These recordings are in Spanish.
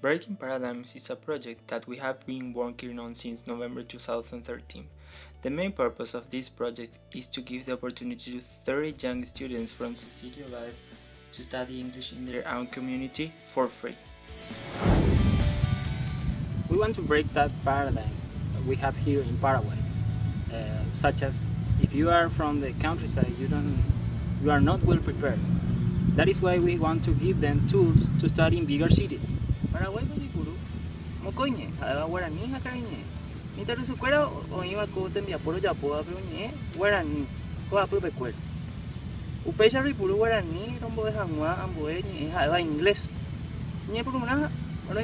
Breaking Paradigms is a project that we have been working on since November 2013. The main purpose of this project is to give the opportunity to 30 young students from Cecilio Valles to study English in their own community for free. We want to break that paradigm we have here in Paraguay, uh, such as if you are from the countryside, you don't, you are not well prepared. That is why we want to give them tools to study in bigger cities. Paraguay Puru, Mocoñe. Nitaru Sucuera o iba Peñe, ¿eh? Guarani, Coapu Pecuer. Upecha Ripuru Guarani, Rombo de Jamua, inglés. Por una, no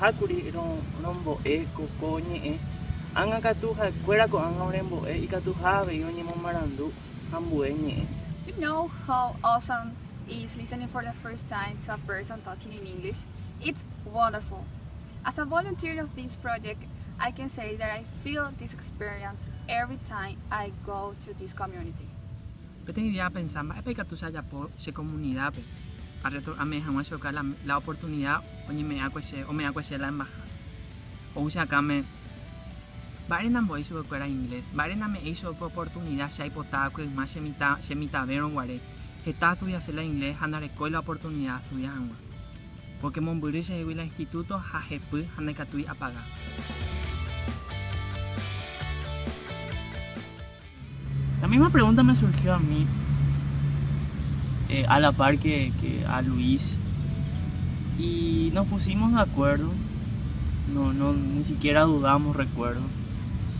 Hakuri, Rombo E, Cocoñe, ¿eh? Anga Catuja, Cuera con Anga E, y Momarandu, Amboe, ¿eh? Do you know how awesome is listening for the first time to a person talking in English? It's wonderful. As a volunteer of this project, I can say that I feel this experience every time I go to this community. Pero idea pensar, es que tú sabes por se comunidad, a reto a me jamás chocar la, la oportunidad, oye me hago o me hago la embajada. O usa acá me Barena mo hizo que era inglés, Barena me hizo oportunidad si hay potaco más se mita se mita ver un guare. Está estudiando la inglés, andar la oportunidad estudiar porque Monburi se el instituto Jajepu Hanekatui apaga. La misma pregunta me surgió a mí, eh, a la par que, a Luis, y nos pusimos de acuerdo, no, no, ni siquiera dudamos, recuerdo,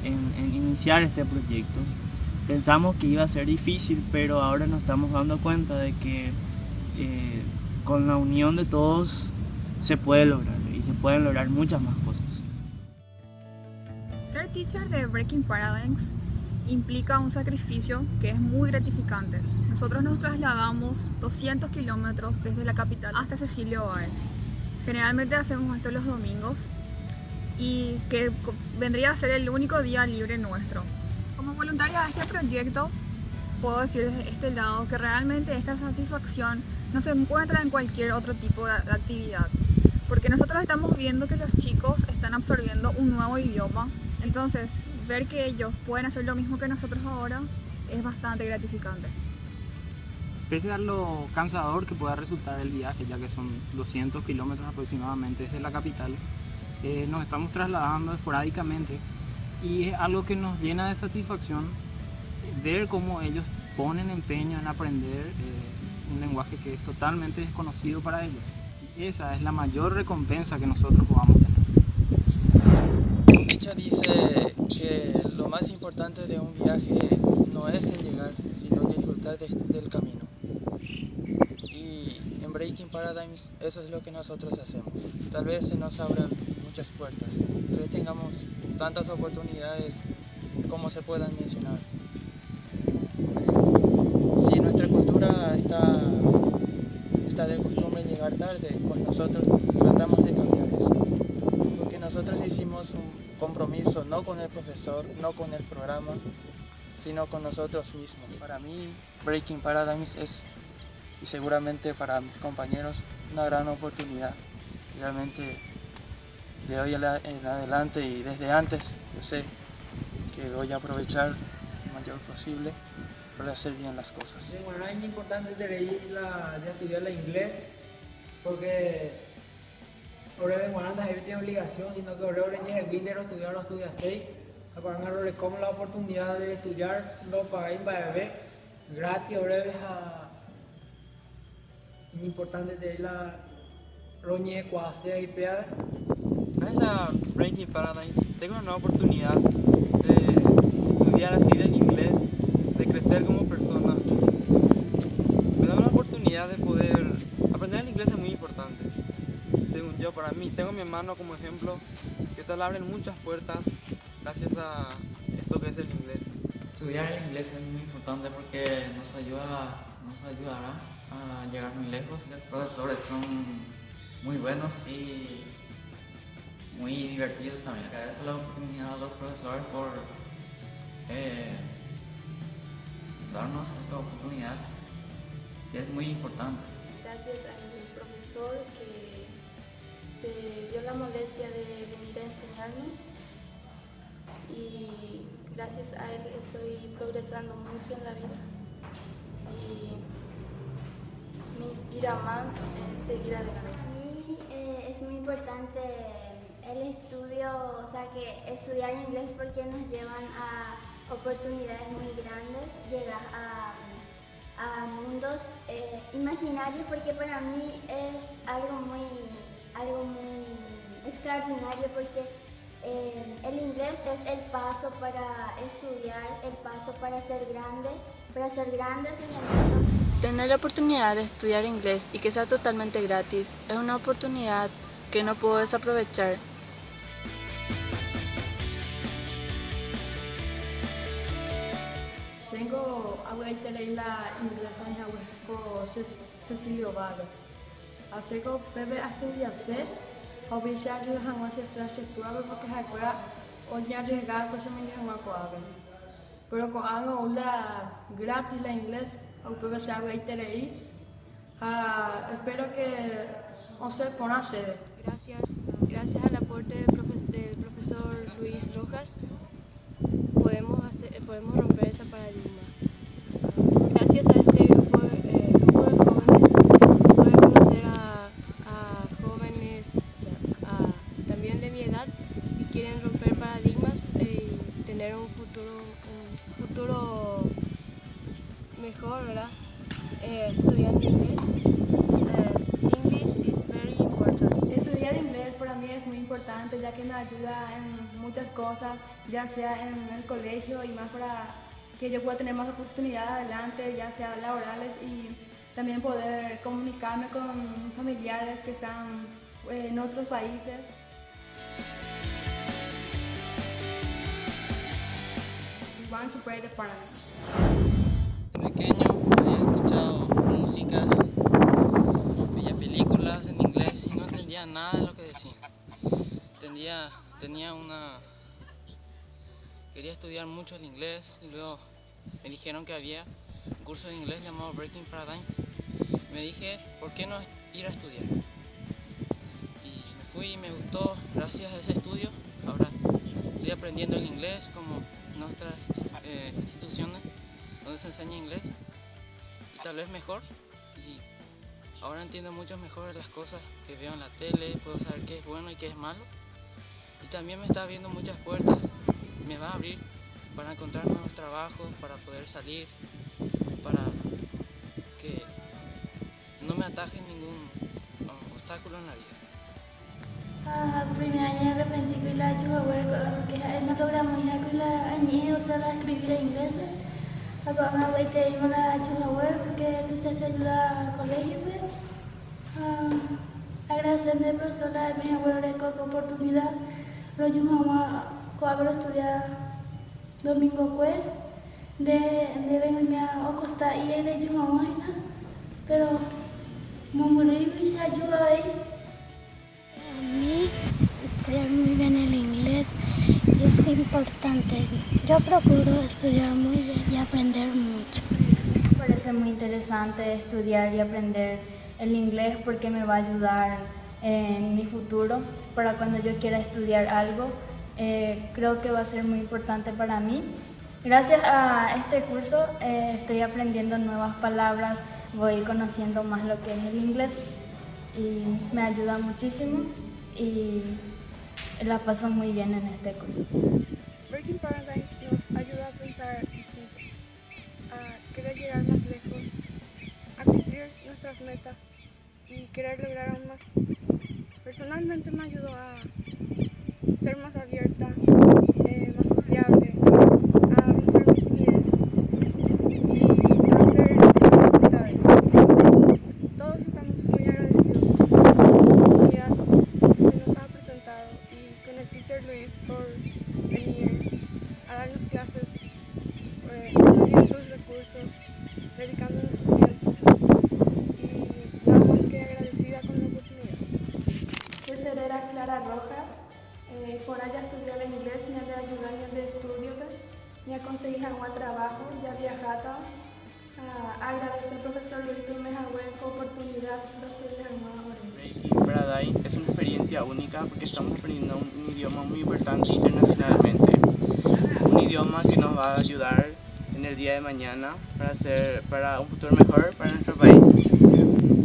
en, en iniciar este proyecto. Pensamos que iba a ser difícil, pero ahora nos estamos dando cuenta de que eh, con la unión de todos se puede lograr y se pueden lograr muchas más cosas. Ser teacher de Breaking Paradigms implica un sacrificio que es muy gratificante. Nosotros nos trasladamos 200 kilómetros desde la capital hasta Cecilio Báez. Generalmente hacemos esto los domingos y que vendría a ser el único día libre nuestro. Como voluntaria de este proyecto, puedo decir desde este lado que realmente esta satisfacción no se encuentra en cualquier otro tipo de actividad porque nosotros estamos viendo que los chicos están absorbiendo un nuevo idioma, entonces ver que ellos pueden hacer lo mismo que nosotros ahora es bastante gratificante. Pese a lo cansador que pueda resultar el viaje, ya que son 200 kilómetros aproximadamente desde la capital, eh, nos estamos trasladando esporádicamente y es algo que nos llena de satisfacción ver cómo ellos ponen empeño en aprender eh, un lenguaje que es totalmente desconocido para ellos. Esa es la mayor recompensa que nosotros podamos tener. Dice que lo más importante de un viaje no es el llegar, sino disfrutar del camino. Y en Breaking Paradigms eso es lo que nosotros hacemos. Tal vez se nos abran muchas puertas, tal vez tengamos tantas oportunidades como se puedan mencionar. No con el profesor, no con el programa, sino con nosotros mismos. Para mí, Breaking Paradigms es, y seguramente para mis compañeros, una gran oportunidad. Realmente, de hoy en adelante y desde antes, yo sé que voy a aprovechar lo mayor posible para hacer bien las cosas. Bueno, es importante de, la, de estudiar el inglés porque vengo a ahí tiene obligación, sino que ahora es el winter estudiar o estudiar 6. Ahora como la oportunidad de estudiar, lo pagáis para ver gratis, ahora es importante de la roñe cuase y pea. Gracias a Breaking Paradise tengo una oportunidad de estudiar así en inglés, de crecer como persona. Me da una oportunidad de poder yo, para mí. Tengo a mi hermano como ejemplo, que se le abren muchas puertas gracias a esto que es el inglés. Estudiar el inglés es muy importante porque nos, ayuda, nos ayudará a llegar muy lejos. Los profesores son muy buenos y muy divertidos también. Agradezco la oportunidad a los profesores por eh, darnos esta oportunidad que es muy importante gracias al profesor que se dio la molestia de venir a enseñarnos y gracias a él estoy progresando mucho en la vida y me inspira más eh, seguir adelante. Para mí eh, es muy importante el estudio, o sea que estudiar inglés porque nos llevan a oportunidades muy grandes, llegar a, a mundos eh, imaginarios porque para mí es algo muy, algo muy extraordinario porque eh, el inglés es el paso para estudiar, el paso para ser grande, para ser grandes en el mundo. Tener la oportunidad de estudiar inglés y que sea totalmente gratis es una oportunidad que no puedo desaprovechar. Sengo aguaiteleila inglesa ya ko Cecilio Valo. Aseko bebe hasta día se obisha ju hangwa se sa se tuabe porque hakwa onya rega ko se me hangwa ko ave. Pero ko anga ula gratis la inglés o bebe se aguaitelei. Ah, espero que a hacer. Gracias, gracias al aporte del, profe- del profesor Luis Rojas podemos, hacer, podemos romper ese paradigma. Ya sea en el colegio y más para que yo pueda tener más oportunidades adelante, ya sea laborales y también poder comunicarme con familiares que están eh, en otros países. We want. De pequeño había escuchado música, veía películas en inglés y no entendía nada de lo que decían. Tenía, tenía una... Quería estudiar mucho el inglés y luego me dijeron que había un curso de inglés llamado Breaking Paradigms. Me dije, ¿por qué no ir a estudiar? Y me fui y me gustó gracias a ese estudio. Ahora estoy aprendiendo el inglés como en otras eh, instituciones donde se enseña inglés y tal vez mejor y ahora entiendo mucho mejor las cosas que veo en la tele, puedo saber qué es bueno y qué es malo y también me está abriendo muchas puertas, me va a abrir para encontrar nuevos trabajos, para poder salir, para que no me ataje ningún oh, obstáculo en la vida. Ah, primer año arrepentí que la chuva porque no logramos ya que la añe o sea la escribir en inglés. Acá me voy a ir a la chuva porque tú se ayuda colegio. pues. Ah, agradecerle al profesor de mi abuelo la oportunidad. Lo yo mamá con haber estudiado domingo pues de de venir a Costa y él yo mamá pero me morí y se ayuda ahí. Para mí, estudiar muy bien el inglés es importante. Yo procuro estudiar muy bien y aprender mucho. Me parece muy interesante estudiar y aprender el inglés porque me va a ayudar en mi futuro para cuando yo quiera estudiar algo. Eh, creo que va a ser muy importante para mí. Gracias a este curso eh, estoy aprendiendo nuevas palabras, voy conociendo más lo que es el inglés y me ayuda muchísimo y la paso muy bien en este curso. Breaking Paradigms nos ayuda a pensar distinto, a querer llegar más lejos, a cumplir nuestras metas y querer lograr aún más. Personalmente me ayudó a ser más abierta, eh, ja conseguí algún trabajo, ya viajado. Uh, ah, agradecer al profesor Luis Pérez Agüeco oportunidad de estudiar en Para DAI es una experiencia única porque estamos aprendiendo un idioma muy importante internacionalmente. Un idioma que nos va a ayudar en el día de mañana para, hacer, para un futuro mejor para nuestro país.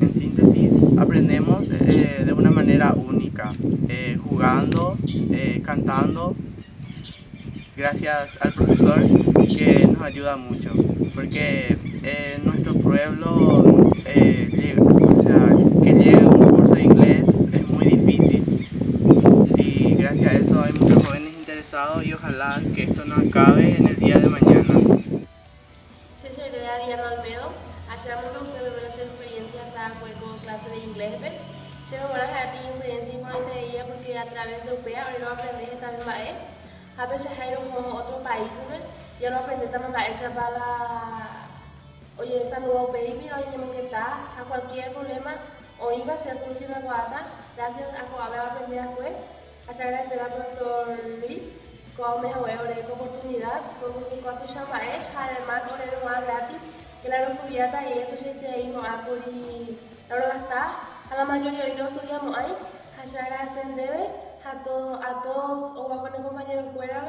En síntesis, aprendemos eh, de una manera única, eh, jugando, eh, cantando gracias al profesor que nos ayuda mucho, porque en nuestro pueblo o sea, que llegue un curso de inglés es muy difícil y gracias a eso hay muchos jóvenes interesados y ojalá que esto no acabe en el día de mañana. Soy Diana Almedo, ayer me usé mi experiencia a clase de inglés. Yo ahora a ti experiencia importante de porque a través de UPEA ahora no aprendes también va a veces hay como otro país, ya no aprendes también va a para oye, saludo baby, oye, me está a cualquier problema, o iba a ser solución guata, gracias a haber aprendido a fue, a agradecer al profesor Luis, como me de oportunidad, porque cuando llama es, además, de más gratis, que la estudiata y ya te íbamos a cubrir la hora gastar, a la mayoría hoy no estudiamos ahí, a agradecer debe, a todos, a todos, o a poner compañeros fuera,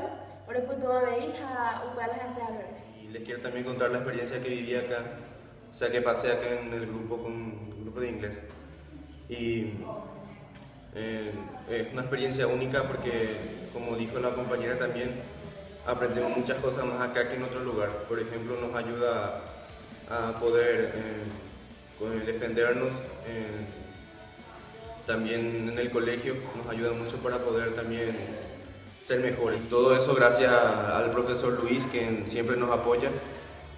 ahora pues tú me a hacer les quiero también contar la experiencia que viví acá, o sea, que pasé acá en el grupo con un grupo de inglés. Y eh, es una experiencia única porque, como dijo la compañera también, aprendemos muchas cosas más acá que en otro lugar. Por ejemplo, nos ayuda a poder eh, defendernos. También en el colegio nos ayuda mucho para poder también ser mejores. Todo eso gracias al profesor Luis, que siempre nos apoya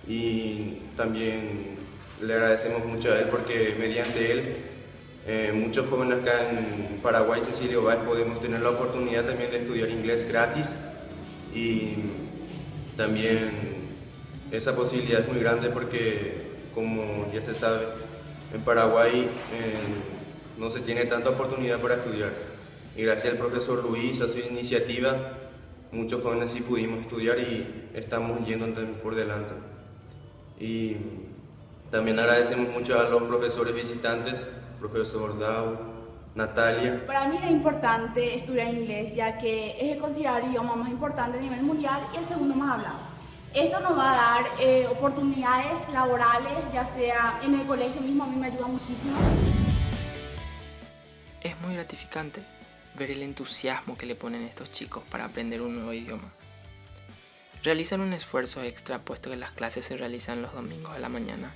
y también le agradecemos mucho a él porque mediante él eh, muchos jóvenes acá en Paraguay, Cecilio Báez, podemos tener la oportunidad también de estudiar inglés gratis y también esa posibilidad es muy grande porque como ya se sabe, en Paraguay no se tiene tanta oportunidad para estudiar y gracias al profesor Luis, a su iniciativa, muchos jóvenes sí pudimos estudiar y estamos yendo por delante. Y también agradecemos mucho a los profesores visitantes, profesor Dau, Natalia. Para mí es importante estudiar inglés ya que es el considerado idioma más importante a nivel mundial y el segundo más hablado. Esto nos va a dar eh, oportunidades laborales, ya sea en el colegio mismo, a mí me ayuda muchísimo. Es muy gratificante ver el entusiasmo que le ponen estos chicos para aprender un nuevo idioma. Realizan un esfuerzo extra puesto que las clases se realizan los domingos a la mañana.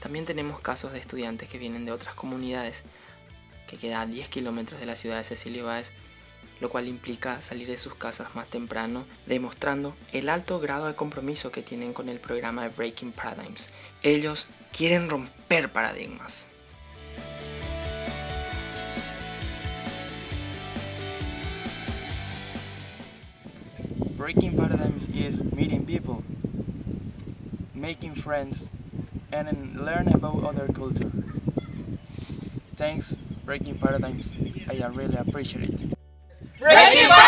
También tenemos casos de estudiantes que vienen de otras comunidades, que queda a 10 kilómetros de la ciudad de Cecilio Báez, lo cual implica salir de sus casas más temprano, demostrando el alto grado de compromiso que tienen con el programa de Breaking Paradigms. Ellos quieren romper paradigmas. Breaking paradigms is meeting people, making friends, and learn about other culture. Thanks, Breaking Paradigms. I really appreciate it. Breaking!